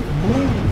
Mm-hmm.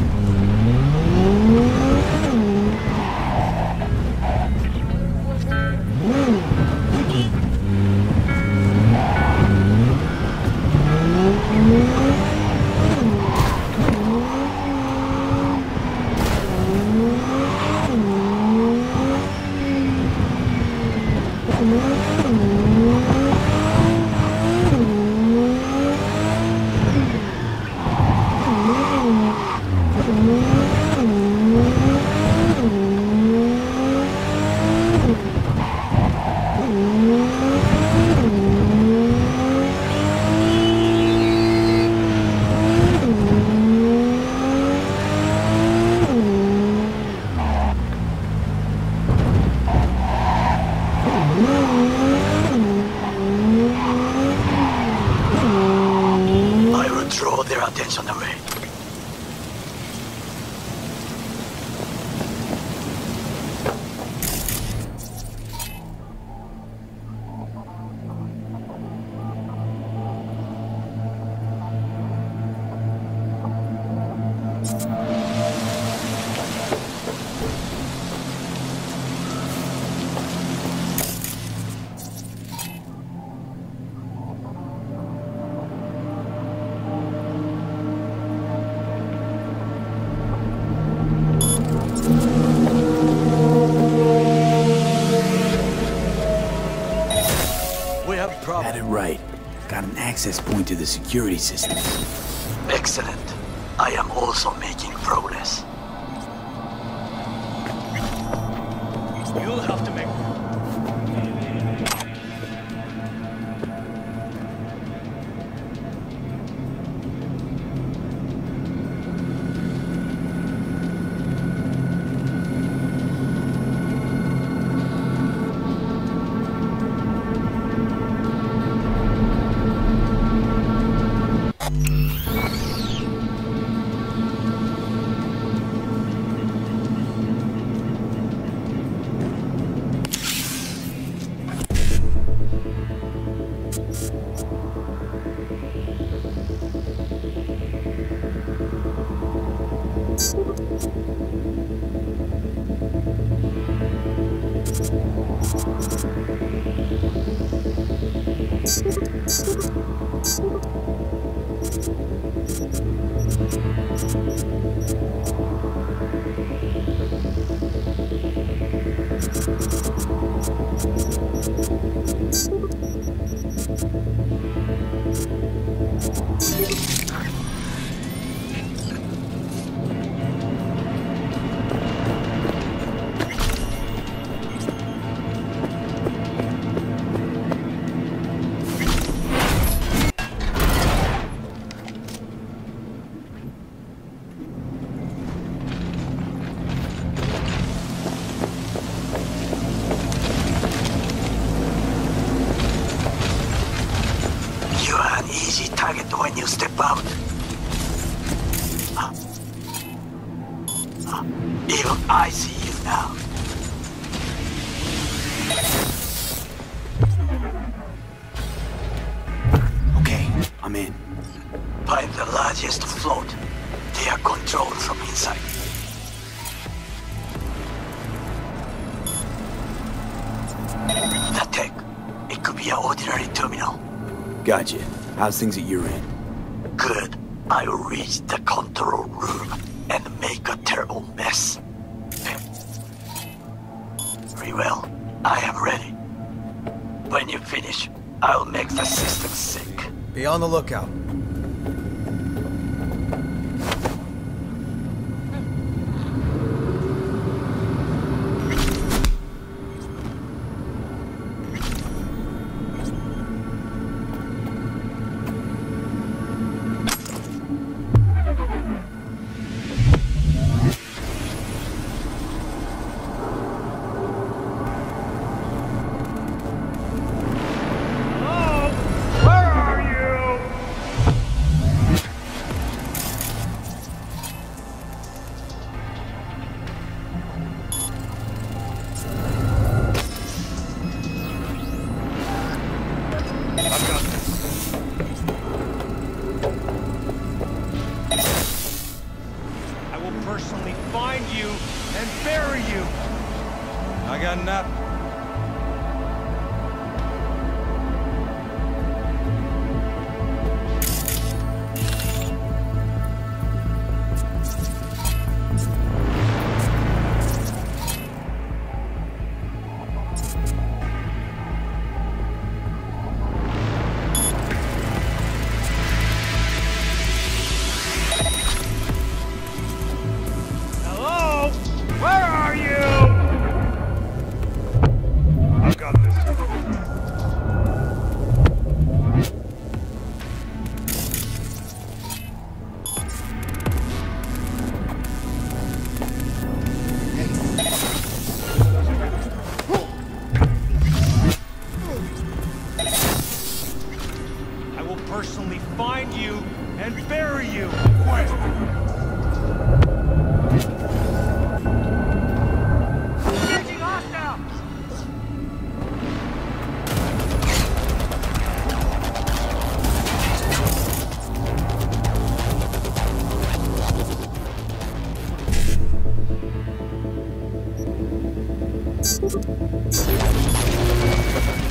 Shipments on the way. Had it right. Got an access point to the security system. Excellent. I am also making progress. You'll have to make... You easy target when you step out. Ah. Even I see you now. Okay, I'm in. Find the largest float. They are controlled from inside. The tech. It could be an ordinary terminal. Gotcha. How's things at your end? Good. I'll reach the control room and make a terrible mess. Very well. I am ready. When you finish, I'll make the system sick. Be on the lookout. I find you and bury you. Thank you.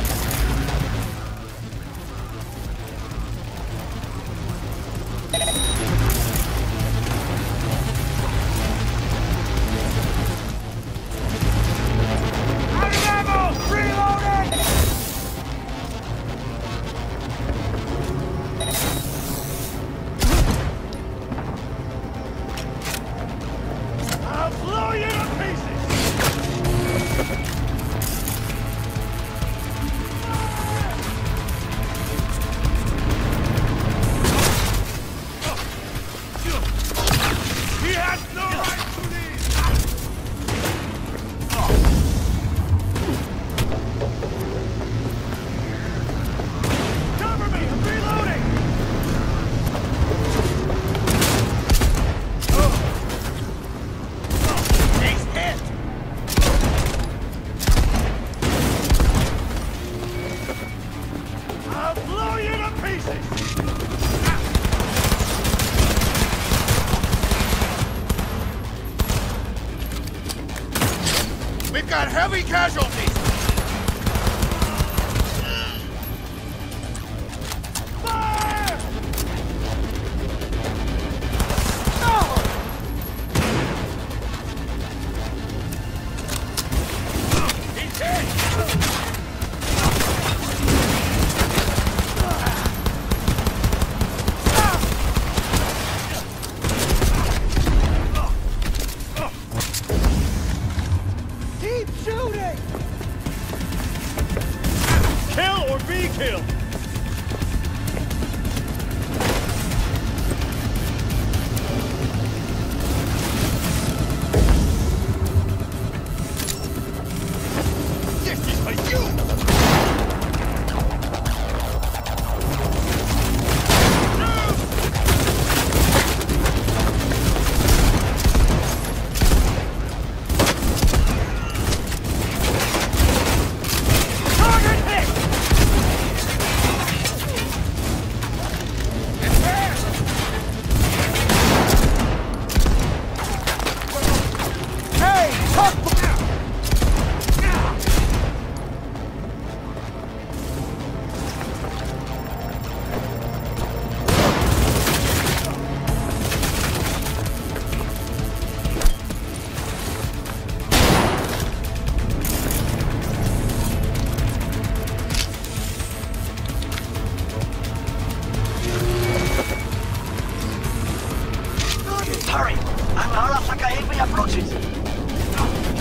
Hurry! An Arasaka Heavy approaches.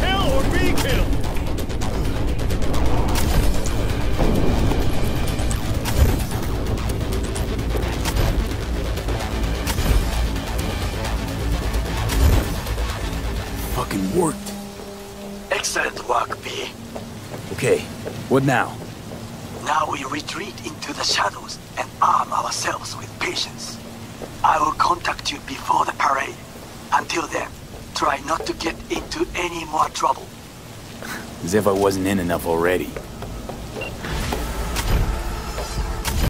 Kill or be killed! Fucking worked. Excellent work, V. Okay, what now? Now we retreat into the shadows and arm ourselves with patience. I will contact you before the parade. Until then, try not to get into any more trouble. As if I wasn't in enough already.